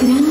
gran